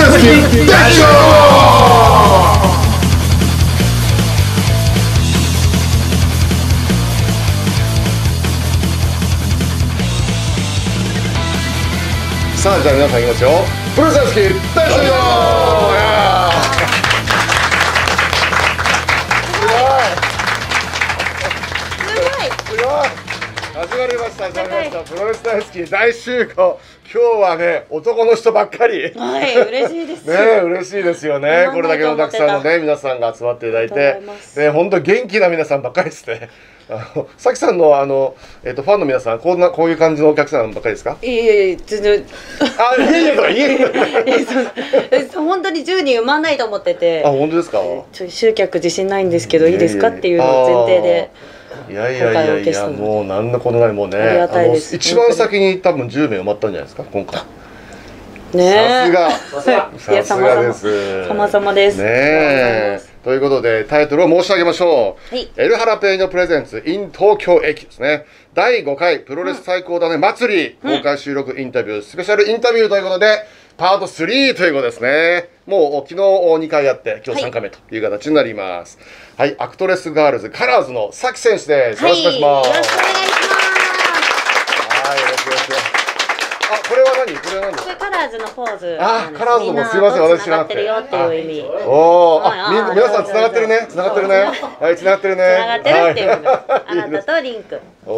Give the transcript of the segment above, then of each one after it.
さあじゃあ皆さんいきますよ。プロレス大好き大賞やー。すごい。始まりました。始まりました。プロレス大好き大集合今日はね男の人ばっかり。ねはい、嬉しいです。え嬉しいですよね。これだけのたくさんのね皆さんが集まっていただいて。ね本当元気な皆さんばっかりですね。あのさきさんのあのえっ、とファンの皆さんこんなこういう感じのお客さんばっかりですか？いやいやいや、全然。あいいえとかいいええそう。え本当に10人埋まんないと思ってて。あ。本当ですか？ちょ集客自信ないんですけどいいですか？っていう前提で。いやいやいやいやもう何のことないもうね。あの一番先に多分10名埋まったんじゃないですか今回。ね。さすが。さすが。です。様々です。ねえ。ということでタイトルを申し上げましょう、はい。エルハラペーニョ Presents in 東京駅ですね。第5回プロレス最高だね祭り、公開収録インタビュースペシャルインタビューということでパート3ということですねもう昨日2回やって今日3回目という形になりますはい、アクトレスガールズカラーズの SAKI選手です、はい。よろしくお願いしますよろしくお願いしはいよろしくお願いしますあこれは何？これは何ます。これカラーズのポーズあ。カラーズもすいません私知らなくて繋がってるよっていう意味。おお、はいあ、皆さん繋がってるね、繋がってるね。はい、繋がってるね。繋がってるっていうあなたとリンク。お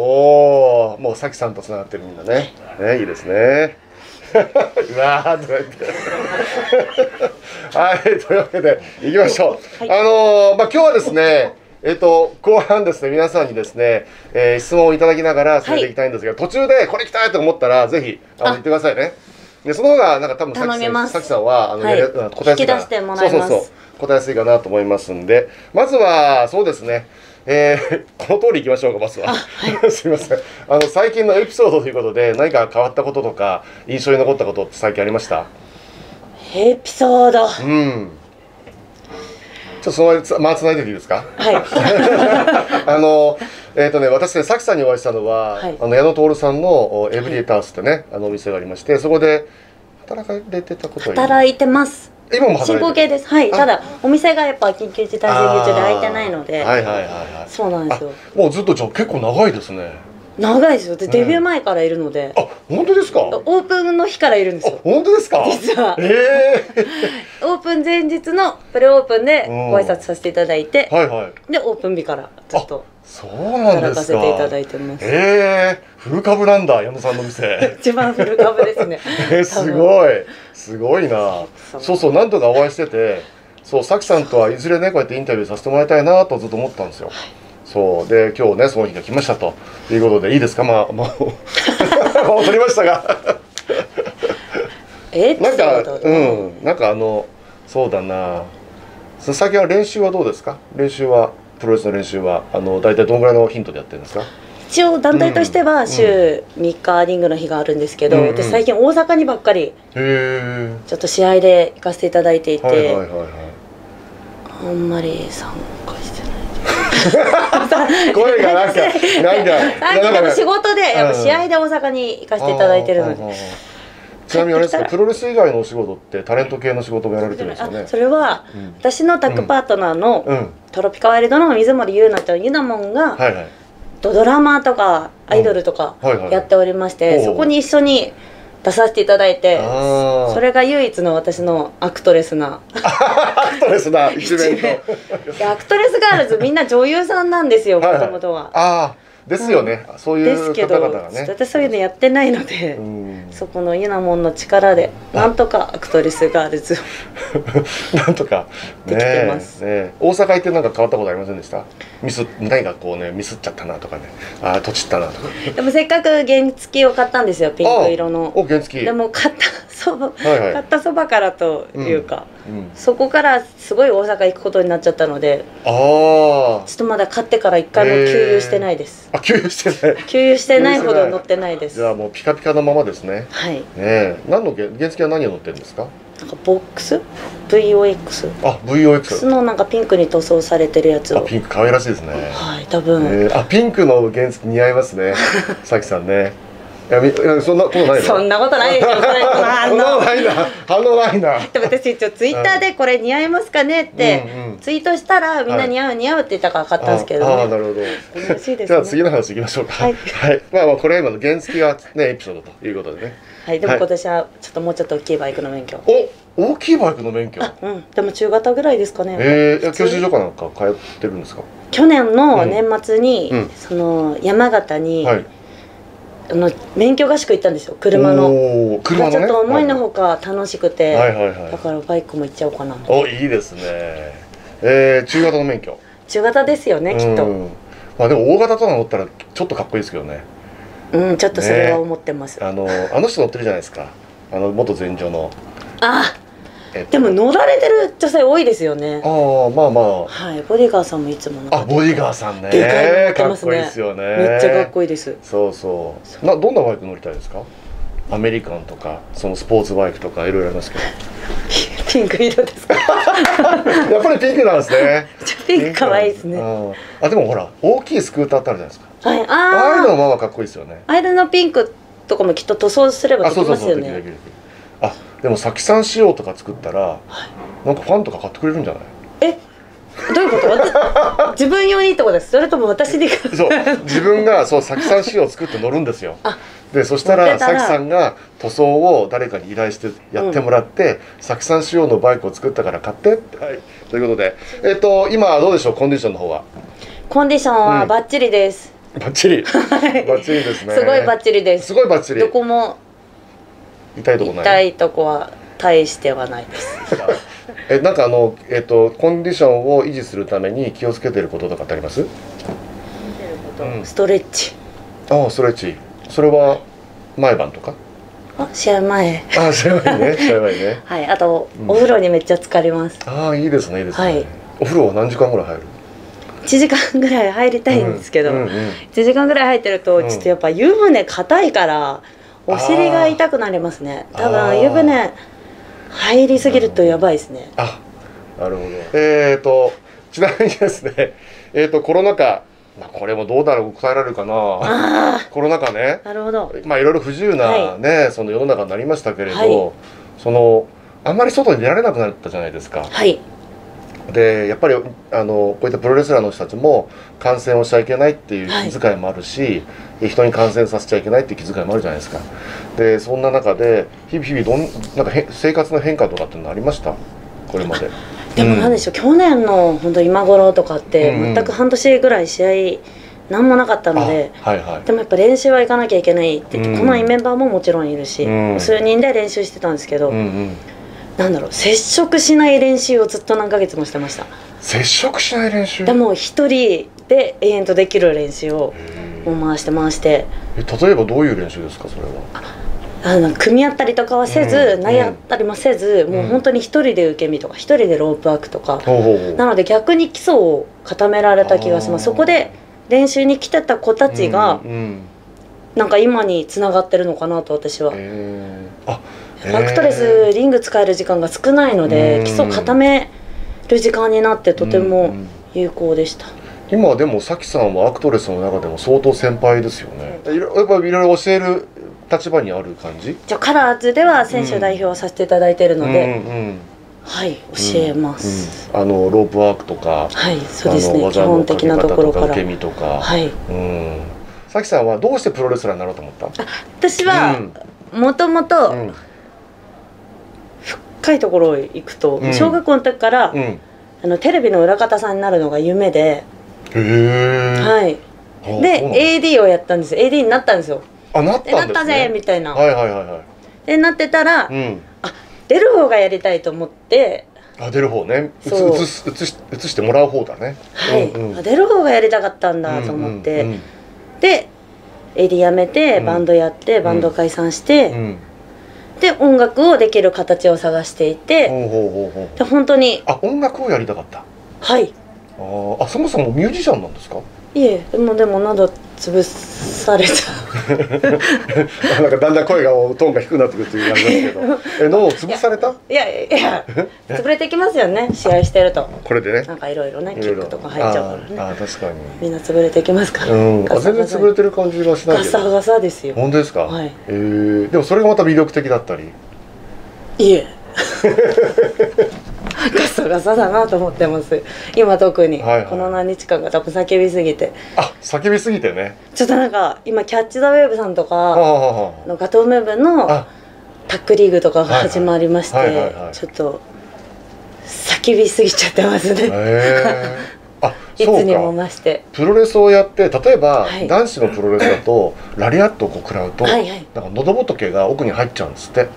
お、もうさきさんと繋がってるみんなね。ね、いいですね。うわーとか言って。はい、というわけで、行きましょう。はいあのー、まあ、今日はですね。えっと、後半ですね、皆さんにですね、えー質問をいただきながら進めていきたいんですが、途中でこれ来たいと思ったら、ぜひ、あの、あ言ってくださいね。で、その方が、なんか多分、さきさきさんは、あの、はい答えやすいかなそうそうそう。答えやすいかなと思いますんで、まずは、そうですね、えーこの通り行きましょうか、まずは。すみません。あの、最近のエピソードということで、何か変わったこととか、印象に残ったことって最近ありました？エピソード。はうん。ちょっとそのままあ、つないでていいですか？い。あの、えっ、とね、私ね、さきさんにお会いしたのは、はいあの、矢野徹さんのおエブリデイタウスってね、あの、お店がありまして、そこで働かれてたことは働いてます。今も進行形です。はい。あただお店がやっぱ緊急事態宣言中で開いてないので。はいはいはいはい。そうなんですよ。もうずっとじゃあ結構長いですね。長いですよ。でねデビュー前からいるので、あ、本当ですか？オープンの日からいるんですあよ。本当ですか？実はえ オープン前日のプレオープンでうんご挨拶させていただいてえ、はいはい。でオープン日からずっとそうなん働ですか。かせていただいてます。ええフル株なんだ矢野さんの店。一番フル株ですね。えー、すごいすごいな。そうそう何度かお会いしてて、そうさきさんとはいずれねこうやってインタビューさせてもらいたいなとずっと思ったんですよ。そうで今日ねその日が来ましたということでいいですか？まあもうもう取りましたがエピソなんかうんなんかあのそうだなそ最近は練習はどうですか？練習はプロレスの練習はあの大体どのぐらいのヒントでやってるんですか？一応団体としてうんは週3日リングの日があるんですけど、うんうん。で最近大阪にばっかりちょっと試合で行かせていただいていて、はいはいはいはい。あんまり参加してない。声がなんかなんか最近でも仕事でやっぱ試合で大阪に行かせていただいてるので。ちなみにあれですかプロレス以外のお仕事ってタレント系の仕事もやられてるんですよね？あそれはうん。私のタッグパートナーのうん。トロピカワイルドの水森優奈ちゃんゆなもんがはいはい。ドドラマーとかアイドルとかはいはいやっておりましほてう。そこに一緒に出させていただいてそれが唯一の私のアクトレスな。アクトレスな一面といやアクトレスガールズみんな女優さんなんですよもはいはい。ともとは。ああですよね、そういですうけど方々がね私そういうのやってないので。うんそこのユナモンの力でなんとかアクトレスガールズを なんとか。できてます。ねえねえ。大阪行ってなんか変わったことありませんでした？ミス何かこうねミスっちゃったなとかね。ああとちったなとか。でもせっかく原付を買ったんですよピンク色の。お原付。でも買った そば、はいはい。買ったそばからというか、うん、そこからすごい大阪行くことになっちゃったのであちょっとまだ買ってから一回も給油してないです。ああ給油してない。給油してないほど乗ってないです。じゃあもうピカピカのままですね。はい。ねえ。何の原原付は何を乗ってるんですか？なんかボックス？VOX あ VOX のなんかピンクに塗装されてるやつを。あピンク可愛らしいですね、はい多分、えーあピンクの原付似合いますね。さきさんね。やみいやそんなことないのそんなことないですよ そんなこと応ないな。反応ないな。でも私一応ツイッターでこれ似合いますかねってツイートしたらみんな似合う似合うって言ったから買ったんですけどね。ああなるほど。嬉しいですね。じゃあ次の話いきましょうか。はい。まあまあこれは今の原付がねエピソードということでねはいではい。も今年はちょっともうちょっと大きいバイクの免許。お大きいバイクの免許。あうん。でも中型ぐらいですかね。えー、いや教習所かなんか通ってるんですか？去年の年末に、うん。その山形に、はい。あの免許合宿行ったんですよ車の。車のね。ちょっと思いのほか楽しくて、はいはいはいだからバイクも行っちゃおうかなおいいですね。えー、中型の免許。中型ですよねきっと。うん。まあでも大型とか乗ったらちょっとかっこいいですけどねうんちょっとそれは思ってます、あのあの人乗ってるじゃないですか。あの元前女の、あえっと。でも乗られてる女性多いですよね。ああまあまあ。はいボディガーさんもいつも乗あボディガーさんね。でかいの乗ってかっますねこいいですよね。めっちゃかっこいいです。そうそう。などんなバイク乗りたいですか？アメリカンとかそのスポーツバイクとかいろいろありますけど。ピンク色ですか？やっぱりピンクなんですね。ピンク可愛いですね。あでもほら大きいスクーターってあるじゃないですかい。ああいうのもあまかっこいいですよね。あアイルのピンクとかもきっと塗装すればできますよね。あでも先さん仕様とか作ったらなんかファンとか買ってくれるんじゃない？えどういうこと？自分用にってことです。それとも私にそう。自分がそう先さん仕様を作って乗るんですよ。あ。でそしたら乗ってたら。さんが塗装を誰かに依頼してやってもらって、さきさん仕様のバイクを作ったから買ってはい、ということで。えっ、と今はどうでしょう？コンディションの方は。コンディションうん。はバッチリです、バッチリ。バッチリですね。すごいバッチリです。すごいバッチリ。どこも痛いとこない。痛いとこは大してはないです。えなんかあのえっ、とコンディションを維持するために気をつけてることとかってあります？うん。ストレッチ。ああストレッチ。それは毎晩とか？あ試合前。ああ試合前ね。試合前ね。はいあと、うん。お風呂にめっちゃ浸かります。ああいいですねいいですね、はい。お風呂は何時間ぐらい入る？1時間ぐらい入りたいんですけど、うんうんうん。1時間ぐらい入ってるとうん。ちょっとやっぱ湯船硬いからお尻が痛くなりますね。多分湯船入りすぎるとやばいですね。あなるほど。えーとちなみにですね えーとコロナ禍、まあ、これもどうだろう答えられるかな。あコロナ禍ね。あなるほど。まあいろいろ不自由なはね、その世の中になりましたけれど、はい。そのあんまり外に出られなくなったじゃないですか。はいでやっぱりあのこういったプロレスラーの人たちも感染をしちゃいけないっていうはい。気遣いもあるし、人に感染させちゃいけないっていう気遣いもあるじゃないですか。でそんな中で日々日々どんなんかへ生活の変化とかっていうのありました？これまで。でもなんでしょう、去年の本当今頃とかってうんうん。全く半年ぐらい試合何もなかったので、あはいはい。でもやっぱ練習は行かなきゃいけないって言って、うん。来ないメンバーももちろんいるし、うん。数人で練習してたんですけど、うんうんなんだろう接触しない練習をずっと何ヶ月もしてました。接触しない練習？でも一人で永遠とできる練習をへもう回して回して。え例えばどういう練習ですかそれは？あの組み合ったりとかはせず、うん。悩ったりもせず、もう本当に一人で受け身とか一人でロープワークとか、ほうほうほう。なので逆に基礎を固められた気がします。そこで練習に来てた子たちがうんうんなんか今につながってるのかなと私は、へー。あアクトレスリング使える時間が少ないのうん。で基礎固める時間になってとてうんうもん。有効でした、今はでもさきさんはアクトレスの中でも相当先輩ですよね、いろやっぱいろいろ教える立場にある感じ？じゃあカラーズでは選手代表をさせていただいているので、うんうんはい教えます、うん。あのロープワークとかはいそうですあのね基本的なと方ころから。とか受け身とか、はい。うん。さきさんはどうしてプロレスラーになろうと思った？私はもともうとん。深いところへ行くと、うん。小学校の時から、うん、へあのテレビの裏方さんになるのが夢で、え、はい。で AD をやったんです AD になったんですよ。あなったんですね。でなったぜみたいな、はいはいはいはい。でなってたら、うん。出る方がやりたいと思って。あ出る方ね。う。つそう映す映し映してもらう方だね。はい、うんうん。あ出る方がやりたかったんだと思って、うんで AD 辞めてうんバンドやって、バンド解散して、で音楽をできる形を探していて、で本当にあ音楽をやりたかった。はい。あーあそもそもミュージシャンなんですか？いえでもでも喉潰された。なんかだんだん声がトーンが低くなってくるっていう感じですけど。え脳を潰された？いやいや潰れてきますよね。試合してると。これでね。なんかいろいろねキックとか入っちゃうからね。あーあー確かに。みんな潰れてきますから、うん。あ全然潰れてるる感じがしないけど。ガサガサですよ。本当ですか、はい。えーでもそれがまた魅力的だったり？いえガサガサだなと思ってます。今特に、はいはい。この何日間か多分叫びすぎて。あ叫びすぎてね。ちょっとなんか今キャッチ・ザ・ウェーブさんとあかのガトーメブのあ。タックリーグとかが始まりまして、ちょっと叫びすぎちゃってますね、あ いつにもか増して。プロレスをやって例えば、はい。男子のプロレスだとラリアットをこう食らうと、はいはい。なんか喉仏が奥に入っちゃうんですって、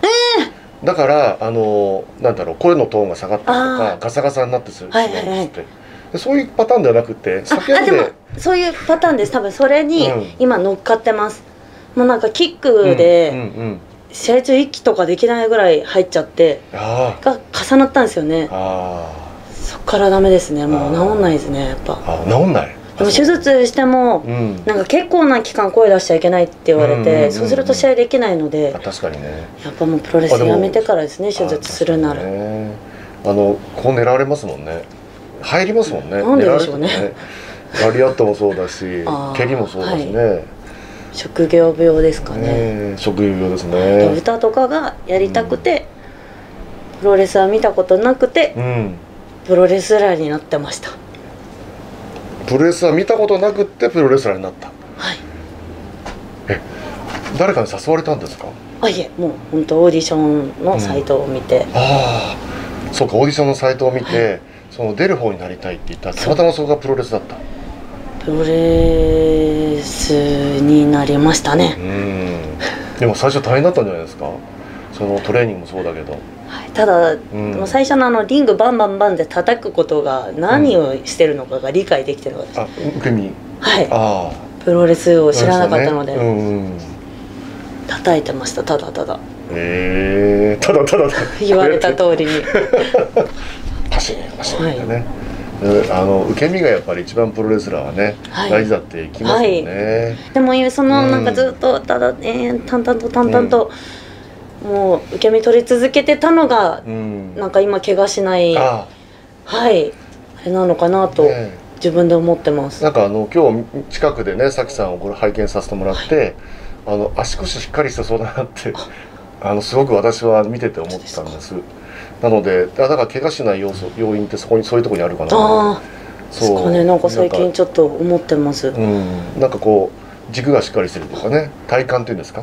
だからあのなんだろう声のトーンが下がったりとかあガサガサになってするはいはいはい。しまうんですって。でそういうパターンではなくてあ叫んであでもそういうパターンです。多分それにうん。今乗っかってます、もうなんかキックで、うんうんうん試合中息とかできないぐらい入っちゃってあが重なったんですよね。そっからダメですね。もう治んないですねやっぱ。治んないでも手術してもうん。なんか結構な期間声出しちゃいけないって言われうんうんうんうん。てそうすると試合できないのであ確かにね。やっぱもうプロレスやめてからですね手術するなら。あね。あのこう狙われますもんね。入りますもんね。なんででしょうね。狙われてもラリアットもそうだし蹴りもそうだしね,、職業病ですかね。ね職業病ですでね歌とかがやりたくてプロレスは見たことなくてうん。プロレスラーになってましたプロレスは見たことなくってプロレスラーになった。はい。誰かに誘われたんですか？あいえもう本当オーディションのサイトを見て、ああそうかオーディションのサイトを見て、その出る方になりたいって言った。らたまたまそこがプロレスだった。プロレスになりましたうね、ん。でも最初大変だったんじゃないですか？そのトレーニングもそうだけどはい、ただ、う最初のあのリングバンバンバンで叩くことが何をしてるのかが理解できてなかった。です、あ受け身はい。ああ。プロレスを知らなかったので、うんうん。叩いてましたただただ。へえ。ただただ。言われた通り。にパシンパシンってね、うんあの受け身がやっぱり一番プロレスラーはね、はい。大事だって聞きますよね、でもそのうんなんかずっとただえー淡々と淡々と、もう受け身取り続けてたのがうん。なんか今怪我しないあはいあれなのかなあ、とね自分で思ってます、なんかあの今日近くでねさきさんをこれ拝見させてもらって、あの足腰しっかりしてそうだなってあ。のすごく私は見てて思ったんです。なのでだから怪我しない要素要因ってそこにそういうところにあるかな。ああ。ですかね。なんか最近ちょっと思ってます。うん、なんかこう軸がしっかりしてるというかね体幹っていうんですか？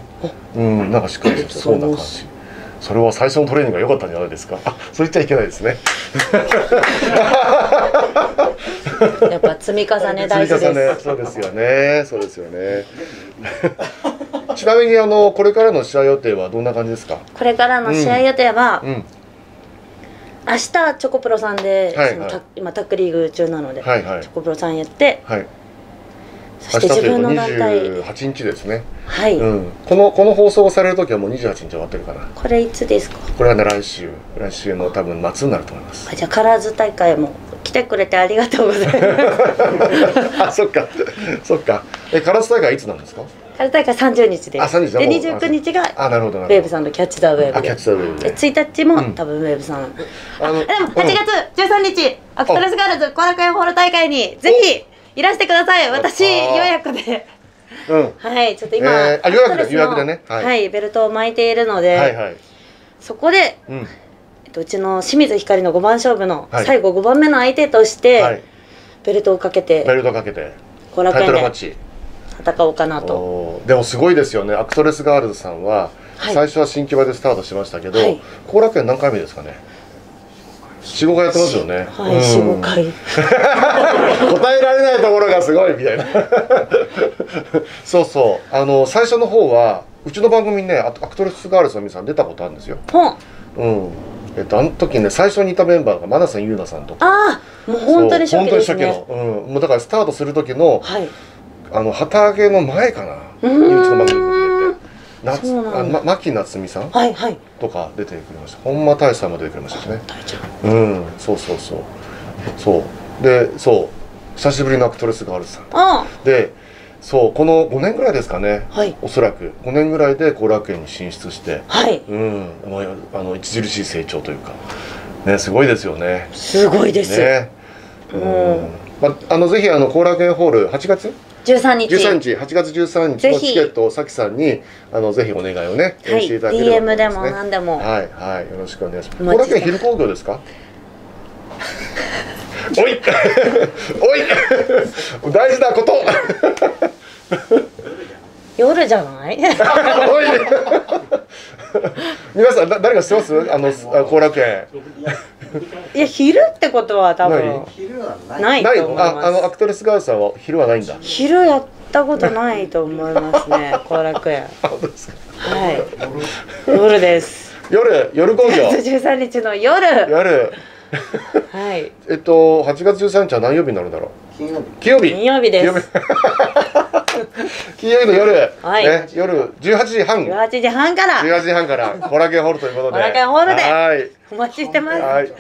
うんなんかしっかりしてそうな感じそれは最初のトレーニングが良かったんじゃないですか？あそう言っちゃいけないですね。やっぱ積み重ね大事積み重ねですそうですよね。そうですよね。ちなみにあのこれからの試合予定はどんな感じですか？これからの試合予定は、うん明日チョコプロさんで、はいはい。そのタ今タックリーグ中なので、はいはい。チョコプロさんやってはいそして自分の団体。28日ですね、はい、うん、このこの放送がされる時はもう28日終わってるかな。これいつですか？これはね来週。来週の多分末になると思います。あじゃあカラーズ大会も来てくれてありがとうございます。あ そっか。そっか。えカラーズ大会はいつなんですか？カラーズ大会30日です。あ30日。でもう29日があなるほどなウェーブるさんの Catch the Wave。Catch the Wave。でで1日も、うん。多分ウェーブさん。あのでも8月13日アクトレスガールズ後楽園ホール大会にぜひいらしてください。私予約で。うん。はいちょっと今、えーあ予約で予約でね。ははいい、ベルトを巻いているので、はいはい。そこで、うん。えっと、うちの清水ひかりの5番勝負のはい。最後5番目の相手として、はい。ベルトをかけてルトかけて後楽園でマッチ。戦おうかなと。でもすごいですよね。アクトレスガールズさんは、はい。最初は新木場でスタートしましたけどはい。後楽園何回目ですかね？4、5回やってますよね。はい、うん。4、5回 答えられないところがすごいみたいな。そうそう。あの最初の方はうちの番組にねアアクトレスガールズの皆さん出たことあるんですよ。ほん。うん。えっとあの時ね最初にいたメンバーがマナさんゆうなさんとか。ああもう本当に初期ですね。本当に初期の、うん、もうだからスタートする時のはい。あの旗揚げの前かな。うちの番組夏あ万喜なつみさん？はいはい。とか出てくれました。本間多恵さんも出てくれました。しねうん。そうそうそう。そう。でそう。久しぶりのアクトレスガールズさん。あでそうこの5年ぐらいですかね。はい。おそらく。5年ぐらいで後楽園に進出して。はい。うん。まああの著しい成長というか。ねすごいですよね。すごいです、ね。うん。うん。まあ、あのぜひあの後楽園ホール8月？13日。13日8月13日のチケットをさきさんにあのぜひお願いをね、はい。していただければと思 DM でも何でも、はいはいよろしくお願いします。お待ちして後楽園昼工業ですか？おいおい大事なこと夜じゃない？お い皆さんだ誰か知ってます？あのあ後楽園。いや昼ってことは多分何昼はない。ないない？と思います。ああのアクトレスガールさんは昼はないんだ。昼やったことないと思いますね 後楽園。はい。夜。です。夜夜工業13日の夜。夜。はい。えっと8月13日は何曜日になるんだろう？金曜日。金曜日。金曜日です 金曜日の夜、はい。ね、夜18時半。18時半から。18時半からコラケンホールということで。コラケンホールで。はい。お待ちしてます。はい。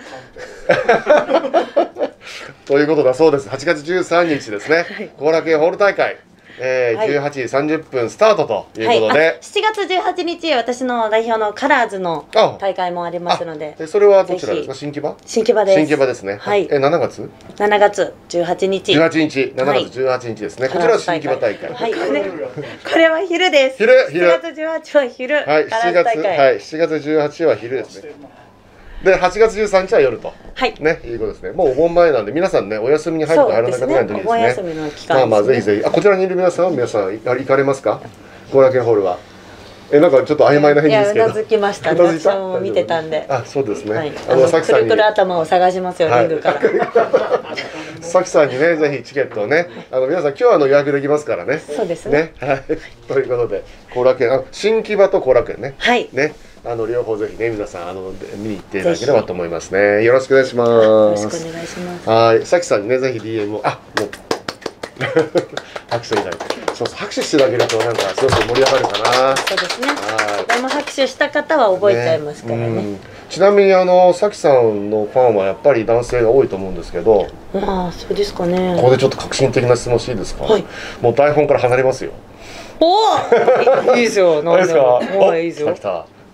ということだそうです。8月13日ですね。後楽園ホール大会、えーはい。18時30分スタートということで、7月18日私の代表のカラーズのあ。大会もありますので。えそれはどちらですか？ぜ新木場？新木場です。新木場ですね。はい。え7月？7月18日。18日。7はい。月18日ですね、こちらは新木場大会。はい、これこれは昼です。昼？昼。7月18は昼。はい、7カラーズ月、はい、7月18は昼ですね。で、8月13日は夜と。はいね、いうことですね。もうお盆前なんで、皆さんね、お休みに入るか入らないかぐらいの時ですね。休みの期間まあまあ、ぜひぜひ。あ、こちらにいる皆さんは、皆さん、あ行かれますか？後楽園ホールは。え、なんかちょっと曖昧な返事ですけど。うなずきました私も見てたんであ、そうですね。はい、あの、さきさんにくるく。る頭を探しますよ、はいリングから さきさんにね、ぜひチケットをね、あの、皆さん、今日はあの予約できますからね。そうですねね、はい。ということで、後楽園、あ、新木場と後楽園ね。はいね、あの両方ぜひね皆さんあので見に行っていただければと思いますね。よろしくお願いしまよろしす。くお願いします。はい、さきさんにねぜひ DM を。あもう。拍手いただいて、そうそう拍手していただけるとなんかすごく盛り上がるかな。そうですね。はとても拍手した方は覚えちゃいますからね。うん。ちなみにあのさきさんのファンはやっぱり男性が多いと思うんですけど、まあそうですかね。ここでちょっと革新的な質問していいですか？はい。もう台本から離れますよ。おいいいですよ。あれですか？おいいですよ。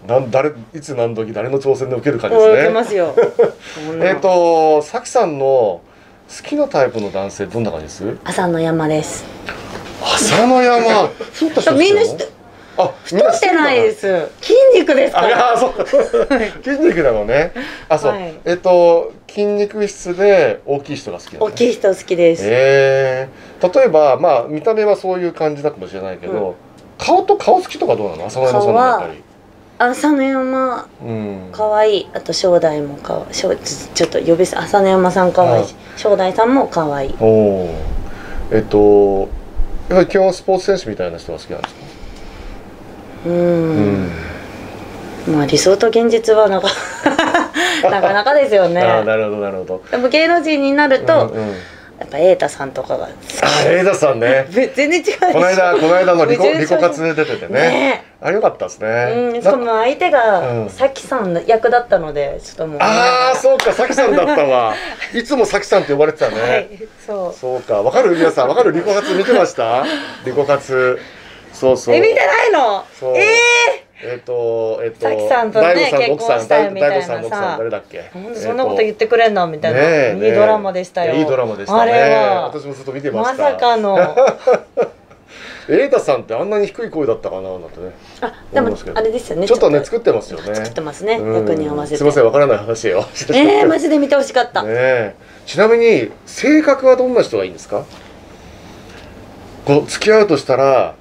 なん誰いつ何時誰の挑戦で受けるかですおね。受けますよ えっ、と、さきさんの好きなタイプの男性どんな感じです？朝の山です朝の山。太った人みんな知ってあ、みんな知してないでるす筋肉ですのか。あ、そうか。筋肉なのね。あ、そう。はいえっ、と、筋肉質で大きい人が好き。大きい人好きですええ例えば、まあ、見た目はそういう感じだかもしれないけど、うん顔と顔つきとかどうなの？朝の山さんのやっぱり。朝の山うん。可愛いあと正代もかわいいちょっと呼び捨て朝の山さん可愛いし正代さんも可愛いおお。えっ、と、やはり基本スポーツ選手みたいな人が好きなんですか？ううんん。まあ理想と現実はなかなか なかですよねああ、なるほど、なるほど。でも芸能人になると、うんうんやっぱ瑛太さんとかが好あ、エイダさんね。全然違うこの間、この間のリコ、リコ活出ててね。ねあれ良かったですえね。うんしかも相手がうんさきさんの役だったのでちょっともうああ、そうか、さきさんだったわ。いつもさきさんって呼ばれてたね。はいそうそうか、わかる？皆さん、わかる？リコ活見てました？リコ活。そうそう。え見てないの？そうええっ、と、えっ、と、さきさんとね大悟さんの奥さん、結婚したいみたいな大悟さんの奥さん、誰だっけ？そんなこと言ってくれんのみたいな、ねえいいドラマでしたよ。いやいいドラマでしたね。あれは。私もずっと見てまました。さかの。エイダさんってあんなに低い声だったかななんてね。あでもあれですよね。ちょっとね、作ってますよね。作ってますねうん。役に合わせて。すいません、わからない話よ。えー、マジで見てほしかった、ねえ。ちなみに性格はどんな人がいいんですか？こう付き合うとしたら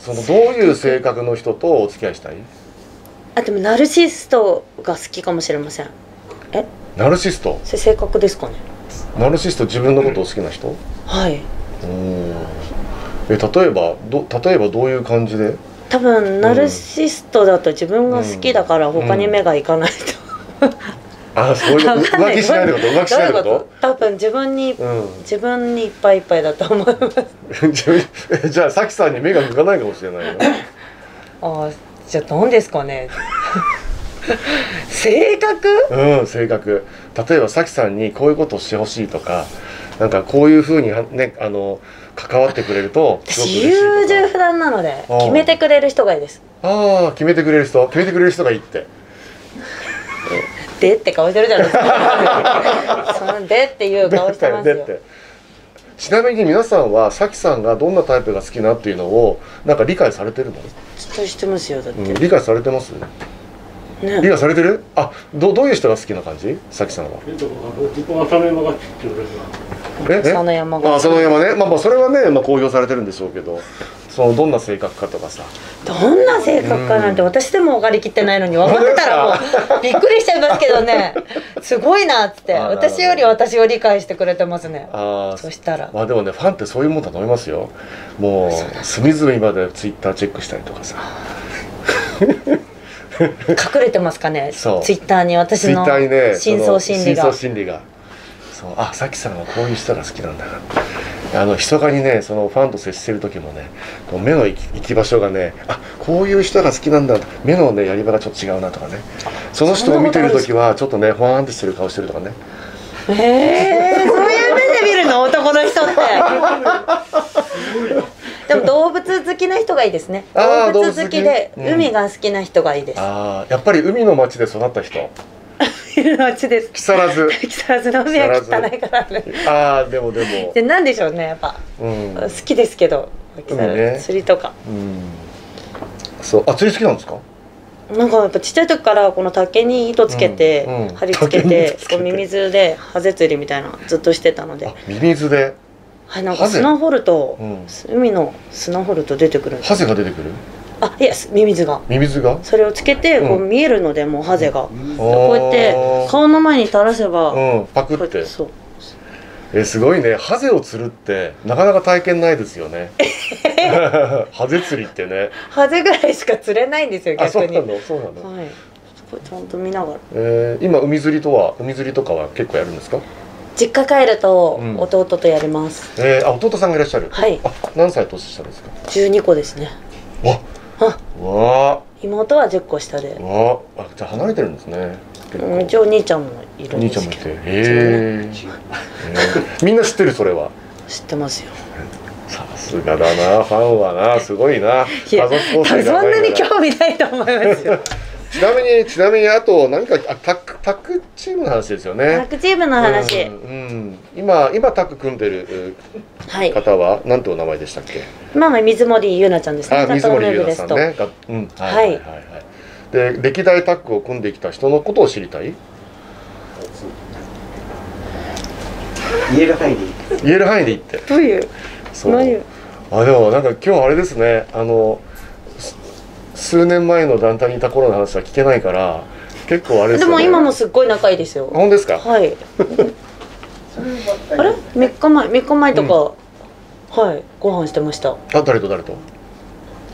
そのどういう性格の人とお付き合いしたい？あでもナルシストが好きかもしれません。え？ナルシスト？それ性格ですかね。ナルシスト自分のことを好きな人？はい。うん。え例えばど例えばどういう感じで？多分ナルシストだと自分が好きだから他に目がいかないと、あそういう浮気しないってこと？浮気しないってこと？多分自分にとうん。自分にいっぱいいっぱいだと思います。じゃあさきさんに目が向かないかもしれないよ。ああじゃあ何ですかね？性格？うん性格。例えばさきさんにこういうことをしてほしいとかなんかこういうふうにはねあの関わってくれると私優柔不断なので決めてくれる人がいいです。ああ決めてくれる人決めてくれる人がいいってでって顔してるじゃないですか。そのでっていう顔してますよ。ちなみに皆さんはさきさんがどんなタイプが好きなっていうのをなんか理解されてるの、ちょっとしてますよだって、うん、理解されてます？理ね解されてる？あどどういう人が好きな感じ？さきさんは。え。ええ？佐野山が。あその山ね。まあまあそれはね、まあ、公表されてるんでしょうけどそのどんな性格かとかさ。どんな性格かなんて私でも分かりきってないのに分かってたらもう びっくりしちゃいますけどね。すごいなっつって私より私を理解してくれてますね。あそしたら。まあでもねファンってそういうもんだと思いますよ。もう隅々までツイッターチェックしたりとかさ。隠れてますかね？ツイッターに私の深層心理が。その深層心理が。そう。あさきさんはこういう人が好きなんだなあの密かにねそのファンと接してる時もね目の行き行き場所がねあこういう人が好きなんだ目のねやり場がちょっと違うなとかね。その人を見てる時はちょっとねほわーんってしてる顔してるとかね。へえそういう目で見るの？男の人って。でも動物好きな人がいいですね。動物好き。で海が好きな人がいいです。ああやっぱり海の町で育った人あっちです。木更津。木更津の海は汚いからね。ああでもでも。でなんでしょうねやっぱ。うん。好きですけど木更海ね。津釣りとか。うん。そう。あ釣り好きなんですか？なんかやっぱちっちゃい時からこの竹に糸つけて、うんうん。貼り付けて。こうミミズでハゼ釣りみたいなのずっとしてたので。あミミズで？はいなんか砂掘ると、うん。海の砂掘ると出てくるんですハゼが出てくる？あいやすミミズが。ミミズが？それをつけてこううん見えるのでもうハゼが、ここうやって顔の前に垂らせば、うんパクって。そう。えすごいね。ハゼを釣るってなかなか体験ないですよね。ハゼ釣りってね。ハゼぐらいしか釣れないんですよあそう逆になの？そうなの、はい。ちゃんと見ながら。えー、今海釣りとは海釣りとかは結構やるんですか？実家帰るとうん。弟とやります、えー、あ弟さんがいらっしゃる。はい。あ何歳年下ですか？12個ですねわあ。わ妹は10個下で。ーわーあじゃあ離れてるんですね。うん一応お兄ちゃんもいるおんで兄ちゃんもいて。へえ。ーみんな知ってるそれは。知ってますよ。さすがだな。ファンはな。すごいな。家いや族構成そんなに興味ないと思いますよちなみにちなみにあと何かあタッグタッグチームの話ですよタねッグチームの話、うん、うん。今今タッグ組んでるはい。方は何てお名前でしたっけ？まあまあ水森ゆなちゃんですね。あ水森優奈さんね。がうんはいはいはいはい。で歴代タッグを組んできた人のことを知りたい？言える範囲で言える範囲で言って。どういう？そう。あでもなんか今日あれですね。あのす数年前の団体にいた頃の話は聞けないから結構あれですよね。でも今もすっごい仲いいですよ。あ本当ですか？はい。あれ？3日前3日前とか、はい。ご飯してました。あ誰と誰と？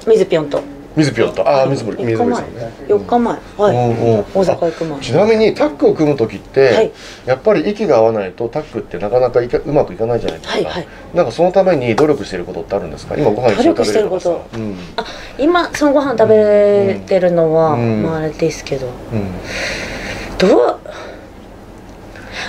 水ぴょんと水ぴょんとああ水森。4水森さんね。4日前。はい。大阪行く前。ちなみにタッグを組む時って、はい。やっぱり息が合わないとタッグってなかなかいかうまくいかないじゃないですか、はいはい。なんかそのために努力してることってあるんですか？今ご飯一緒に食べれるからさ。努力してうん。今そのご飯食べれてるのは、うん。まああれですけど。うん。どう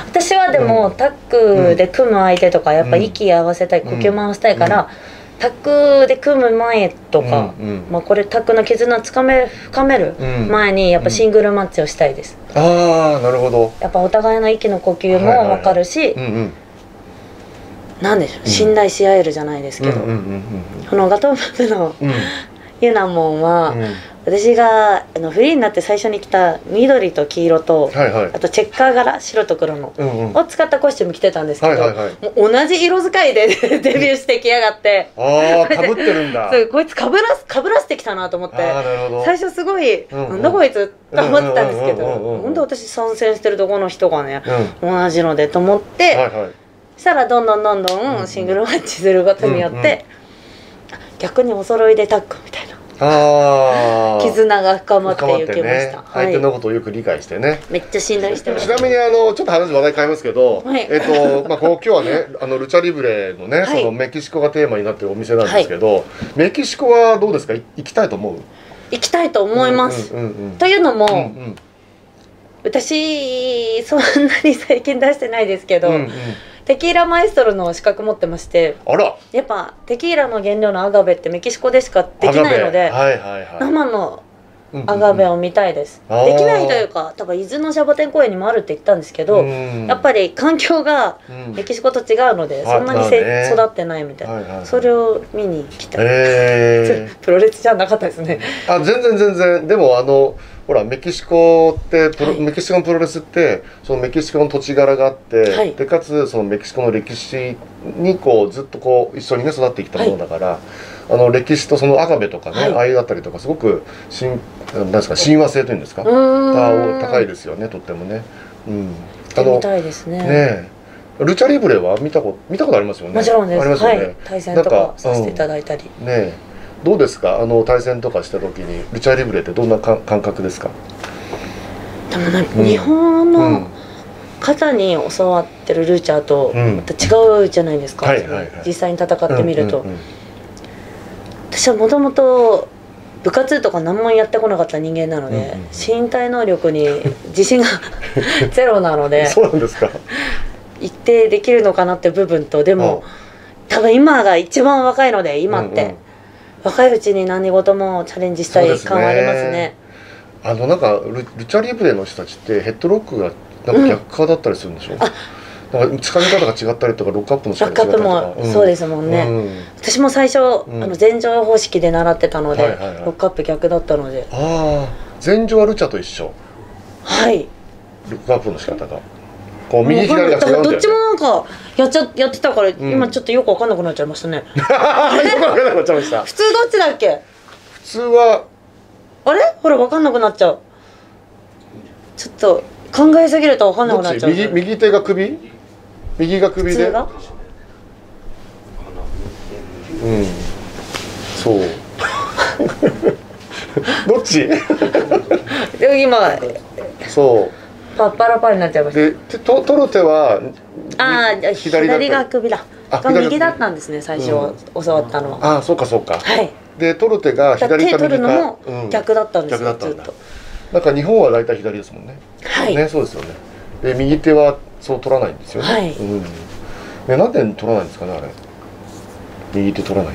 私はでも、うん。タッグで組む相手とかやっぱ息合わせたい、うん呼吸回したいから、タッグで組む前とか、うんうん。まあ、これタッグの絆つかめ深めるうん。前にやっぱシングルマッチをしたいです、ああなるほど。やっぱお互いの息の呼吸もはいはいはい。分かるし、うんうん。なんでしょう信頼し合えるじゃないですけど、うんうんうんこのガトー部のうんユナモンは、うん。私があのフリーになって最初に着た緑と黄色と、はいはい。あとチェッカー柄白と黒の、うんうん。を使ったコスチューム着てたんですけど、はいはいはい。もう同じ色使いで デビューしてきやがって。ああかぶってるんだ。そうこいつかぶらすかぶらせてきたなと思って。最初すごい、うんうん。なんだこいつと思ってたんですけど、ほんで私参戦してるとこの人がねうん。同じのでと思って、はいはい。そしたらどんどんどんどんシングルマッチすることによって、うんうん逆にお揃いでタッグみたいな。ああ絆が深まっていきました、ね、相手のはい、ことをよく理解してね、めっちゃ信頼してますちなみにあのちょっと話話題変えますけど、はい。えっ、とまあこう今日はねあのルチャリブレのね、はい。そのメキシコがテーマになってるお店なんですけど、メキシコはどうですか？い行きたいと思う？行きたいと思います、うんうんうん。というのも、うんうん。私そんなに最近出してないですけど、うんうんテキーラマエストロの資格持ってましてあら。やっぱテキーラの原料のアガベってメキシコでしかできないので、はいはいはい。生のアガベを見たいです、あー。できないというか多分伊豆のシャボテン公園にもあるって言ったんですけど、うん。やっぱり環境がうん。メキシコと違うので、あそんなにせ、まあね。育ってないみたいな、はいはいはい。それを見に来た、へ プロレスじゃなかったですね。ーあ全然全然。でもあのほらメキシコってプロ、はい。メキシコのプロレスってそのメキシコの土地柄があって、はい。でかつそのメキシコの歴史にこうずっとこう一緒にね育ってきたものだから、あの歴史とそのアガベとかね、はい。ああいうだったりとかすごく神なんですか親和性というんですか、高いですよねとってもね。うん、行ってみたいですね。ねえ。ルチャリブレは見たこと見たことありますよね？もちろんです。ありますよね。はい。対戦とかかさせていただいたり、ねえ。どうですか？あの対戦とかした時にルチャリブレってどんなか感覚ですか？でもなん日本うん。の方に教わってるルーチャーとうん。また違うじゃないですか、はいはいはい。実際に戦ってみると、うんうんうん私はもともと部活とか何もやってこなかった人間なので、うん身体能力に自信が ゼロなのでそうなんですか。一定できるのかなって部分とでも多分今が一番若いので今って、うんうん。若いうちに何事もチャレンジしたい感はありますね。あのなんかルルチャリブレの人たちってヘッドロックがなんか逆側だったりするんでしょ？なんか掴み方が違ったりとかロックアップの仕方が違ったりとか。もそうですすもんね、うん。私も最初、ん。あの前場方式で習ってたので、はいはいはい。ロックアップ逆だったので。ああ前場はルチャと一緒。はい。ロックアップの仕方が。こう右左が違うんね。どっちもなんかやっちゃやってたから、ん。今ちょっとよく分かんなくなっちゃいましたね。よくわからなくなっちゃいました。普通どっちだっけ？普通はあれ？ほら分かんなくなっちゃう。ちょっと考えすぎると分かんなくなっちゃう。右右手が首？右が首で。うん。そう。どっち？でも今そパッパラパーになっちゃいました。うで手と取る手はああ左が首だ。が右だったんですね最初は教わったのは、ああそうかそうか。はい。で取る手が左か右か取るのもうん。逆だったんですよ、逆だったんだ。ずっと。なんか日本は大体左ですもんね。はい、ねそうですよねで右手はそう取らないんですよね、はい。うん。ね、なんで取らないんですかねあれ。右手取らない。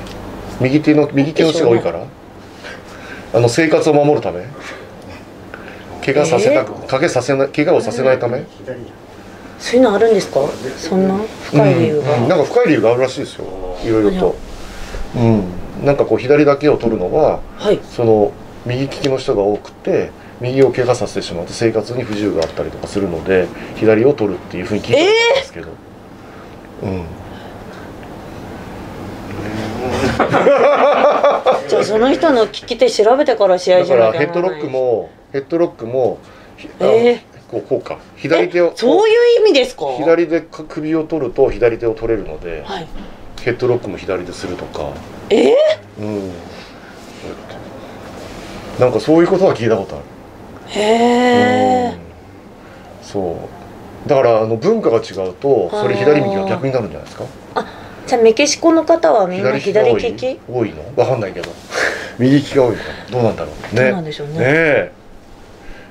右手の右手の人が多いから、あの生活を守るため。怪我させなく、怪我させない怪我をさせないため、左そういうのあるんですか？そんな？深い理由が、うんうんなんか深い理由があるらしいですよ。いろいろと。うん。なんかこう左だけを取るのははい。その右利きの人が多くて右を怪我させてしまって生活に不自由があったりとかするので左を取るっていうふうに聞いたんですけど、うん。じゃあその人の聞き手調べてから試合だからじゃなきゃヘッドロックもヘッドロックもえこうこうか。左手をえそういう意味ですか？左でか首を取ると左手を取れるのではい。ヘッドロックも左でするとか。えー、うん。なんかそういうことは聞いたことあるへえうん。そう。だからあの文化が違うとそれ左右が逆になるんじゃないですか？じゃあメキシコの方はみんな左利き多い。の？わかんないけど。右利きが多いのか？などうなんだろう？ね。どうなんでしょうね。ねえ。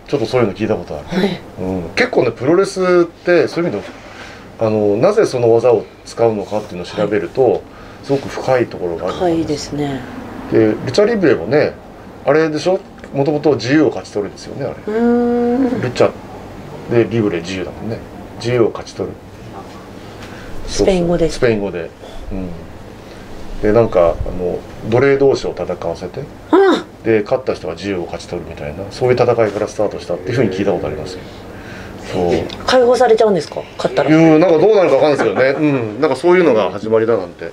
ちょっとそういうの聞いたことある、はい。うん、結構ねプロレスってそういう意味であのなぜその技を使うのかっていうのを調べると、すごく深いところがある深いですね。でルチャリブレもねあれでしょ？もともと自由を勝ち取るんですよねあれ。ルチャでリブレ自由だもんね。自由を勝ち取る。スペイン語で。スペイン語で。うん。でなんかあの奴隷同士を戦わせてあで勝った人が自由を勝ち取るみたいなそういう戦いからスタートしたっていうふうに聞いたことありますけど。そう。解放されちゃうんですか？勝ったら。うんなんかどうなるかわかんないですけどね。うん。なんかそういうのが始まりだなんて。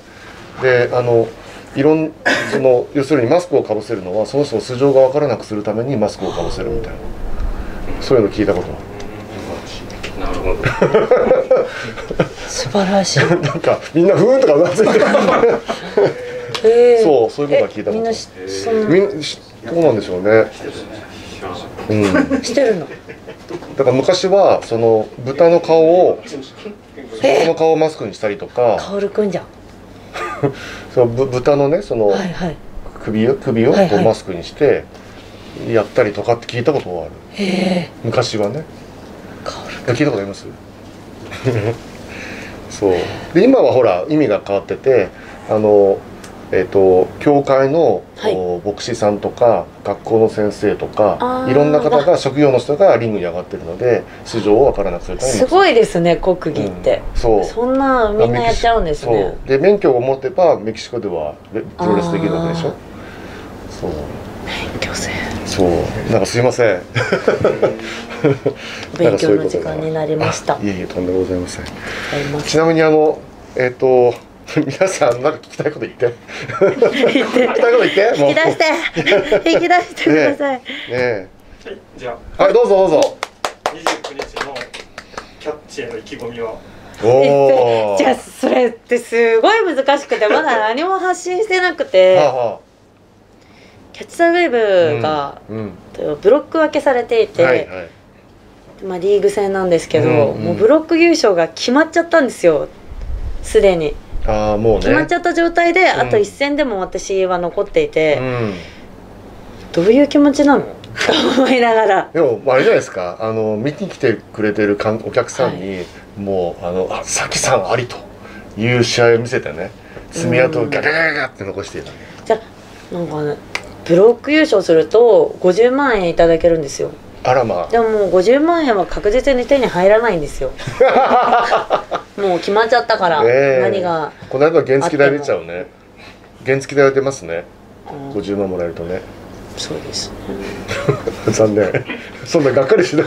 であのいろんその要するにマスクをかぶせるのはその人の素性が分からなくするためにマスクをかぶせるみたいな。そういうの聞いたことある。なるほど。素晴らしい。なんかみんなふーんとかうなずいてる。へえそうそういうことは聞いたこと。みんなしその。みんしどうなんでしょうね。うん。してるの？だから昔はその豚の顔を豚の顔をマスクにしたりとかカオルくんじゃん そのぶ豚のねその首を首をこうマスクにしてやったりとかって聞いたことがある。昔はね。聞いたことあります？そう。で今はほら意味が変わっててあのえっ、と教会の、はい。お牧師さんとか学校の先生とかいろんな方が職業の人がリングに上がってるので素性を分からなくするためにすごいですね国技って、うん。そう。そんなみんなやっちゃうんですね。で免許を持てばメキシコではプロレスできるわけでしょ？そう。強制。そう。なんかすいません。勉強の時間になりました。あいえいえとんでもございません。ちなみにあのえっ、と 皆さんなんか聞きたいこと言って。聞きたいこと言ってもう。引き出して。引き出してください、ね。え。はい、じゃはいどうぞどうぞ。あ29日のキャッチへの意気込みはおお じゃあそれってすごい難しくてまだ何も発信してなくて。はあはキャッチ・ザ・ウェーブが、あうん。ブロック分けされていて、はいはい。まあ、リーグ戦なんですけど、うんうん。もうブロック優勝が決まっちゃったんですよ。すでにああもうね。決まっちゃった状態で、うん。あと一戦でも私は残っていて、うん。どういう気持ちなの？と 思いながら。でもあれじゃないですか。あの見に来てくれてるかんお客さんに、もうあのあさきさんありという試合を見せてね爪痕をガガガガガって残していたねじゃあなんかねブロック優勝すると50万円いただけるんですよあらまあ。でももう50万円は確実に手に入らないんですよ。もう決まっちゃったから、何がこの間原付代出ちゃうね。原付代出ますね。うん。50万もらえるとね。そうです。ね 残念。そんながっかりしない。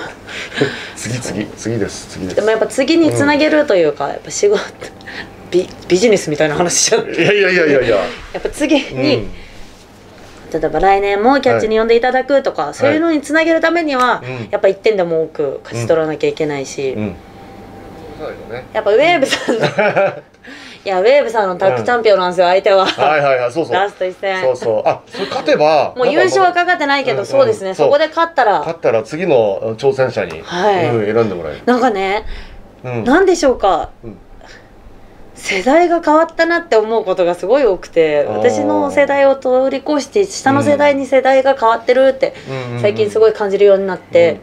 次次次です。次です。でもやっぱ次につなげるというか、やっぱ仕事ビビジネスみたいな話しちゃう。いやいやいやいやいや、やっぱ次うに、ん、例えば来年もキャッチに呼んでいただくとか、そういうのにつなげるためには、うん。やっぱ1点でも多く勝ち取らなきゃいけないし、うん。そうだよね。やっぱウェーブさんの いやウェーブさんのタッグチャンピオンなんですよ相手は。はいはいはいそうそう。ラスト一戦。そうそう。あそれ勝てばもう優勝はかかってないけど、うんそうですね、う。んそこで勝ったら。勝ったら次の挑戦者に、はい。うん、選んでもらえる、なんかね、うん、なんでしょうか、うん世代が変わったなって思うことがすごい多くて私の世代を通り越して下の世代に世代が変わってるって最近すごい感じるようになって、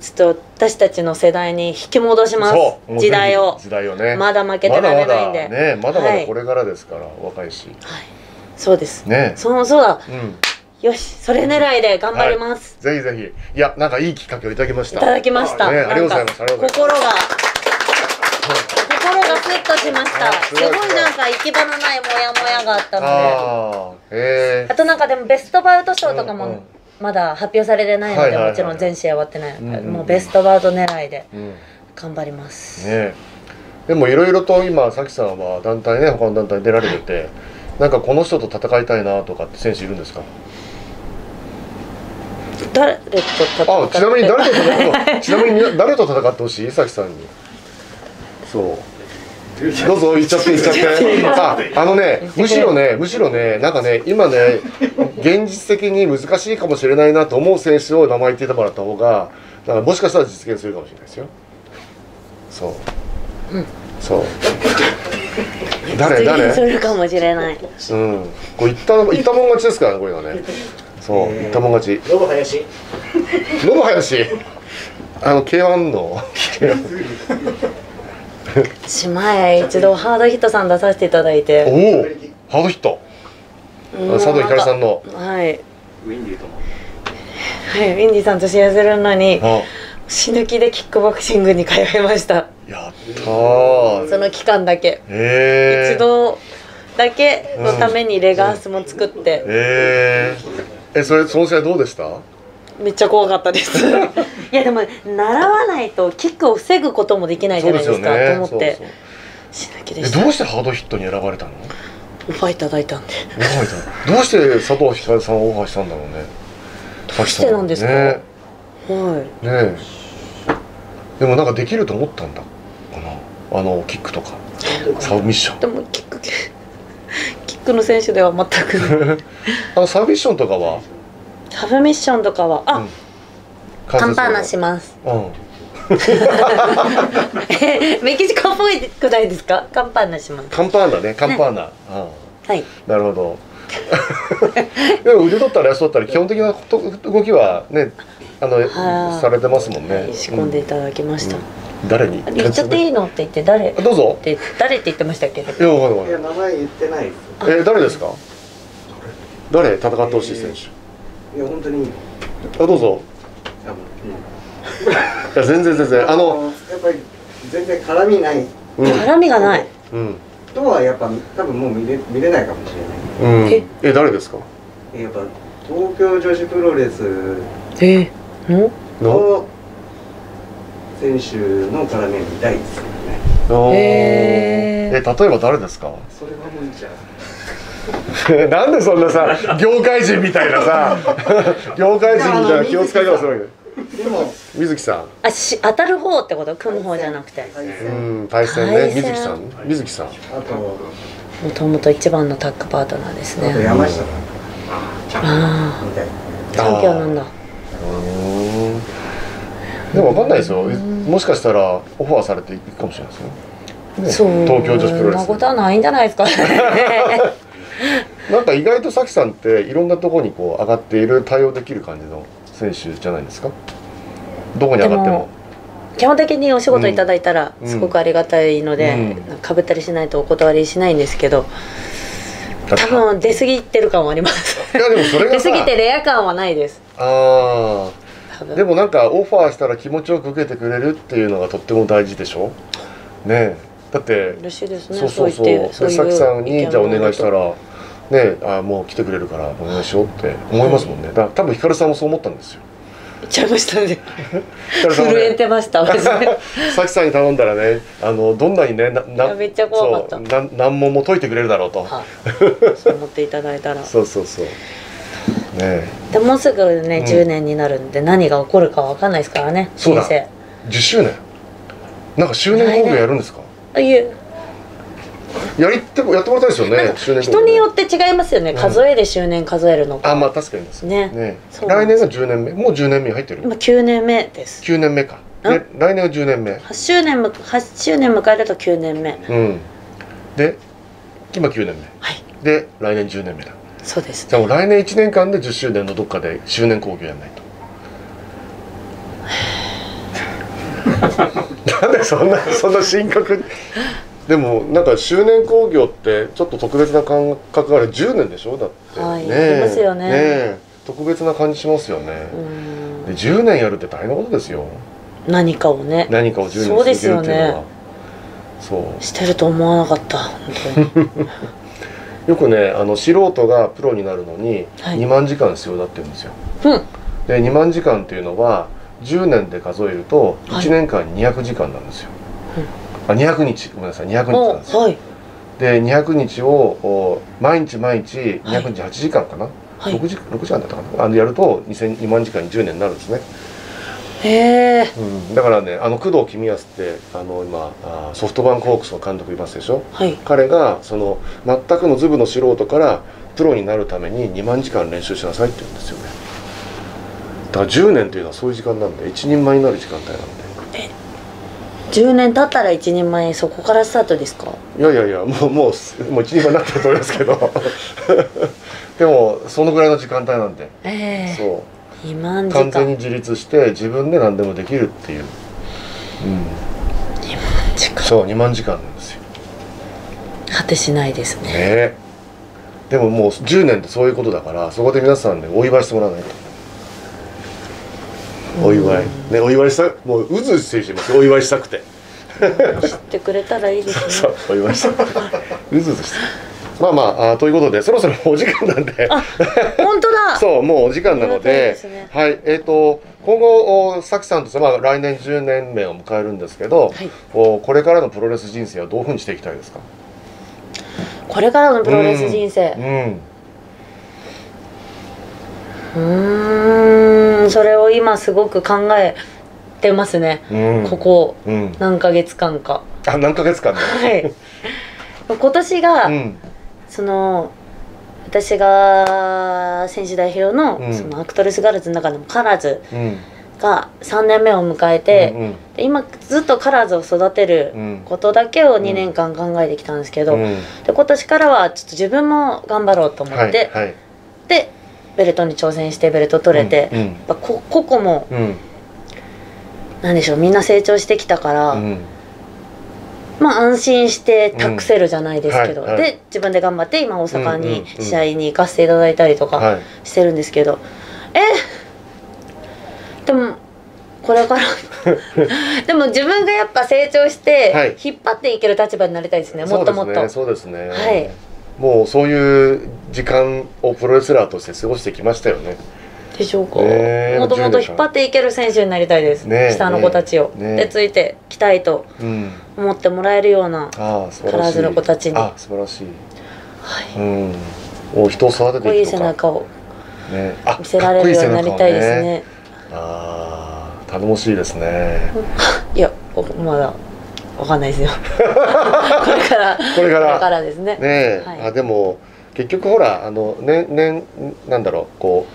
ちょっと私たちの世代に引き戻します。時代を。時代をね。まだ負けてられないんで。まだまだねまだまはい。だこれからですから、若いし。はい。そうです。ね。そうそうだ。うん。よしそれ狙いで頑張ります、ぜひぜひ。いやなんかいいきっかけをいただきました。いただきました、ねありがとうございます。心がッとしました。あすすごいなんか行き場のないモヤモヤがあったので。あとなんかでもベストバウト賞とかもまだ発表されてないので、はいはいはいもちろん全試合終わってない。ので、もうベストバウト狙いで頑張ります、え。でもいろいろと今さきさんは団体ね他の団体出られてて、なんかこの人と戦いたいなとかって選手いるんですか？誰と戦あちなみに誰と戦うちなみに誰と戦ってほしい？さきさんに。そうどうぞ言っちゃって言っちゃって。ああのねむしろねむしろねなんかね今ね現実的に難しいかもしれないなと思う選手を名前言ってもらった方がだからもしかしたら実現するかもしれないですよ。そう、うんそう。誰誰？するかもしれない。うん。これ言った言ったもん勝ちですからねこれがね。そう言ったもん勝ち。ロボ林？信林？あの K1 の 前一度ハードヒットさん出させていただいおて。おハードヒット。うん佐藤ひかりさんのはい。ウィンディーとも。はい。ウィンディさんと試合するのにあ。死ぬ気でキックボクシングに通いました。やったー。その期間だけ。へえ一度だけのためにレガースも作って。へええそれその試合どうでした？めっちゃ怖かったです。いやでも習わないとキックを防ぐこともできないじゃないですかと思って。どうしてハードヒットに選ばれたの？オファーいただいたんで。オファーいたどうして佐藤ひかりさんをオファーしたんだろうね。どうしてなんですか？ね。はねえ。でもなんかできると思ったんだかな。あのキックとか。サブミッション。いでもキックキックの選手では全く。あのサブミッションとかはサブミッションとかはあ、うん。カンパーナします。うん。え メキシコっぽいくないですか？カンパーナします。カンパーナねカンパーナ、うん。はい。なるほど。でも腕取ったり足取ったり基本的な動きはねあのはあされてますもんね。仕込んでいただきました、うん。誰に？言っちゃっていいのって言って誰？っどうぞ。て誰って言ってましたっけ？いや名前言ってないですえ誰ですか？誰戦ってほしい選手？いや本当に。あどうぞ。あの、いや全然全然。あのやっぱり全然絡みない。うん。絡みがない。うん。とはやっぱ多分もう見れ見れないかもしれないうん。え？え誰ですか？やっぱ東京女子プロレス。え？ー、の？選手の絡みは見たいですよね。へー。え例えば誰ですか？それは無理じゃん なんでそんなさ業界人みたいなさ 業界人みたいな気を使い方するわけでも水木さん。あし当たる方ってこと？組む方じゃなくて。対う戦ん対戦ね。水木さん。水木さん。あともともと一番のタッグパートナーですあとね山下さん。あみたいあチャンピオンなんだ。うんでもわかんないですよ。もしかしたらオファーされていくかもしれないですよ。ねそう。東京女子プロレスそんなことはないんじゃないですかね なんか意外とさきさんっていろんなところにこう上がっている対応できる感じの選手じゃないですか？どこに上がっても。基本的にお仕事いただいたらうん。すごくありがたいので、かぶったりしないとお断りしないんですけど多分出過ぎてる感はあります。いやでもそれが 出さ過ぎてレア感はないです。ああでもなんかオファーしたら気持ちよく受けてくれるっていうのがとっても大事でしょ？ねえ。だって嬉しいですね。そうそうそう。言ってでさきさんにじゃあお願いしたららねあもう来てくれるからお願いしようって思いますもんね。だから多分ひかるさんもそう思ったんですよ。言っちゃいましたね。震えねてました私 さきさんに頼んだらねあのどんなにねなめっちゃ怖かったなん難問も解いてくれるだろうと。はい そう思っていただいたら。そうそうそう。ねでもうすぐね、うん。10年になるんで何が起こるかわかんないですからねそうだ。人生。え10周年。なんか周年興行やるんですか？あいえやりってもやってもらいたいですよね人によって違いますよね、うん。数えで周年数えるの。かあまあ確かにです。ね。ね。来年が10年目。もう10年目に入ってる今9年目です。9年目か。で来年は10年目。8周年む8周年迎えると9年目。うん。で今9年目。はい。で来年10年目だ。そうです。じゃあもう来年1年間で10周年のどっかで周年興行やんないと。なんでそんなそんな深刻にでもなんか周年興行ってちょっと特別な感覚がある。10年でしょ？だって。はい。ねますよね。え。特別な感じしますよね。う、ん。で10年やるって大変なことですよ。何かをね。何かを10年そうですよ続けるっていうのは。ね。そう。してると思わなかった。本当に。よくねあの素人がプロになるのにはい。2万時間必要だって言うんですよ、うん。で2万時間っていうのは10年で数えるとはい。1年間に200時間なんですよ、あ200日ごめんなさい200日おなんですよ。はい。で200日をお毎日毎日200日8時間かな、はい。6, 時6時間だったかな？あのやると2000 2万時間に10年になるんですね、へえうん、だからねあの工藤公康ってあの今あソフトバンクホークスの監督いますでしょ？はい。彼がその全くのズブの素人からプロになるために2万時間練習しなさいって言うんですよね。だから10年というのはそういう時間なんで一人前になる時間帯なん10年経ったら一人前そこからスタートですか？でいやいやいやもうもうすもう一人前になってると思いますけど。でもそのぐらいの時間帯なんで、ええ。そう。2万時完全に間自立して自分で何でもできるっていう、うん、時間。そう2万時間なんですよ。果てしないですね。ね。えでももう10年ってそういうことだからそこで皆さんでお祝いしてもらわないとお祝い。ねお祝いしたもううずうずしてますお祝いしたくて。知ってくれたらいいですそねうお祝いしたくて。うずうずしてまあまああということでそろそろお時間なんで。あ本当だ。そうもうお時間なのでね。はいえっ、と今後おさきさんとしては、まあ、来年10年目を迎えるんですけど、はい。おこれからのプロレス人生はどういうふうにしていきたいですか？これからのプロレス人生。うんうーんそれを今すごく考えてますね、うん。ここうん。何ヶ月間か。あ何ヶ月間ね。はい。今年が、うん。その私が選手代表の,、うん。そのアクトレスガールズの中でもカラーズうん。が3年目を迎えて、うんで今ずっとカラーズを育てるうん。ことだけを2年間考えてきたんですけど、うん。で今年からはちょっと自分も頑張ろうと思って、はいはい。でベルトに挑戦してベルト取れて、うんやっぱこ個々もうん。なんでしょうみんな成長してきたから、うん。まあ安心して託せるじゃないですけど、うんはいはい。で自分で頑張って今大阪うんうんにうん。試合に行かせていただいたりとかはい。してるんですけど、えでもこれから でも自分がやっぱ成長して、はい。引っ張っていける立場になりたいですねもっともっと、そうですねそうですね、はいもうそういう時間をプロレスラーとして過ごしてきましたよね。でしょうか、もともと引っ張っていける選手になりたいです、ねえ下の子たちを、ねえ。でついてきたいとうん。思ってもらえるようなああ素晴らしい。カラーズの子たちに。あ素晴らしい。はい。うん。もう人を育てこいい背中をねあ見せられるようになりたいですかっこいい背中をね。ああ頼もしいですね。いやおまだわかんないですよ。これから。これから。これからですね。ねえ、はい。あでも結局ほらあの年年なんだろうこう、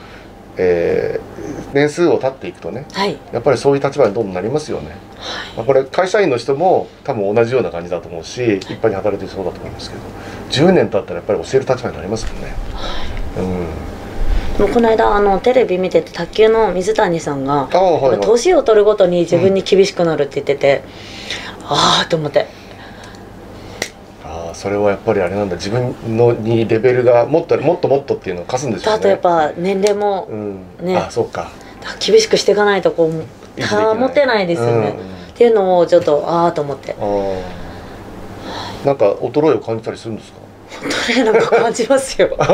えー年数を経っていくとねはい。やっぱりそういう立場にどんどんなりますよね、まあ、これ会社員の人も多分同じような感じだと思うし一般に働いてるそうだと思うんですけど10年経ったらやっぱり教える立場になりますもんね、うん。もうこの間あのテレビ見てて卓球の水谷さんがああはいはい。年を取るごとに自分に厳しくなるって言ってて、ああと思って。ああそれはやっぱりあれなんだ。自分のにレベルがもっともっともっとっていうのを課すんでしょうね。あとやっぱ年齢もうん。ね。あそうか。厳しくしていかないとこう保てないですよね、うん。うんっていうのをちょっとああと思って。なんか衰えを感じたりするんですか？トレーなんか感じますよ。感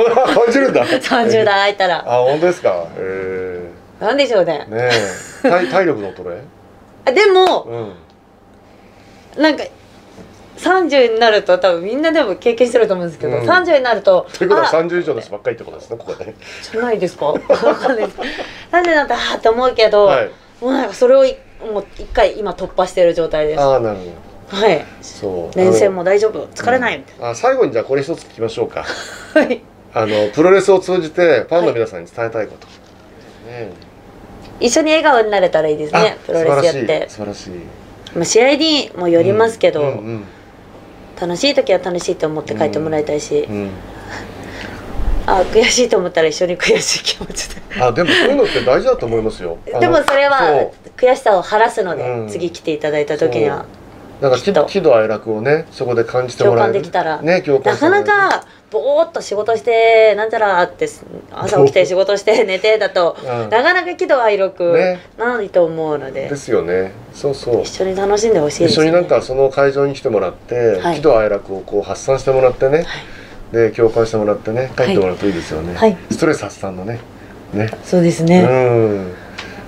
じるんだ。30代空いたら。あ本当ですか？えなんでしょうね。えねえ。体体力の衰え？あでもうんなんか30になると多分みんなでも経験してると思うんですけど、うん。30になるとということはあ30以上の人ばっかりってことですねここでじゃないですか？わかんないです。30になったらあーって思うけど、はい。もうなんかそれをいもう一回今突破してる状態です。はああなるほど。い。そう。連戦も大丈夫？疲れない？みたいあ最後にじゃあこれ一つ聞きましょうか。な、はい。あのプロレスを通じてファンの皆さんに伝えたいこと、ね一緒に笑顔になれたらいいですえねプロレスやって。素晴らしい。素晴らしいまあ、試合にもよりますけど、うんうん楽しい時は楽しいと思って帰ってもらいたいし、うんうん。あ悔しいと思ったら一緒に悔しい気持ちで。あでもそういうのって大事だと思いますよ。でもそれは悔しさを晴らすので、うん。次来ていただいた時には。なんか喜怒哀楽をねそこで感じてもらえる。共感できたら。ね共感なかなかぼーっと仕事してなんちゃらって朝起きて仕事して寝てだと、うん。なかなか喜怒哀楽ね。ないと思うので、ですよね。そうそう。一緒に楽しんでほしいです、ね、一緒になんかその会場に来てもらって、はい。喜怒哀楽をこう発散してもらってね、で共感してもらってね帰ってもらうといいですよね、はい。ストレス発散のね。ね。そうですうね、ん。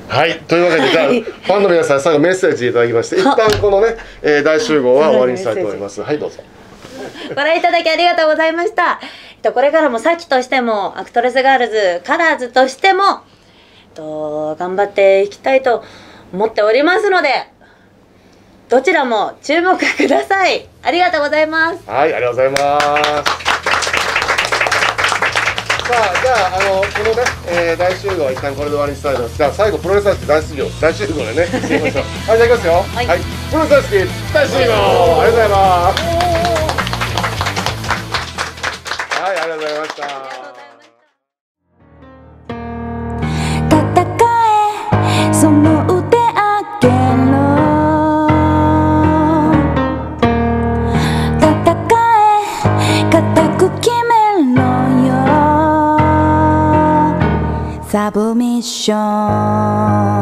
はい。というわけでじゃあ、はい。ファンの皆さん最後メッセージいただきまして 一旦このね、えー大集合は終わりにしたいと思います。はいどうぞ ご覧いただきありがとうございました。えっと、これからも SAKIとしても、アクトレスガールズ、カラーズとしても、えっと、頑張っていきたいと思っておりますので、どちらも注目ください。ありがとうございます。はいありがとうございます。さあじゃああのこのね、えー大集合は一旦これで終わりにしたいと思いますじゃあ最後プロレス大好き大集合大集合でねしてみましょう。はいじゃあいきますよ。はい。プロレス大好き大集合。ありがとうございますざいました。戦えその腕上げろ戦え固く決めろよ。サブミッション。